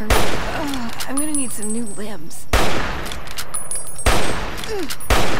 Ugh, I'm gonna need some new limbs. Ugh.